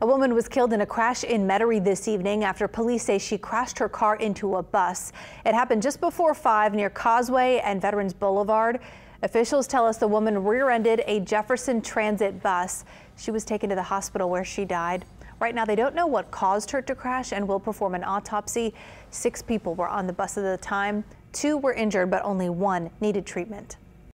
A woman was killed in a crash in Metairie this evening after police say she crashed her car into a bus. It happened just before 5 near Causeway and Veterans Boulevard. Officials tell us the woman rear-ended a Jefferson Transit bus. She was taken to the hospital where she died. Right now, they don't know what caused her to crash and will perform an autopsy. Six people were on the bus at the time. Two were injured, but only one needed treatment.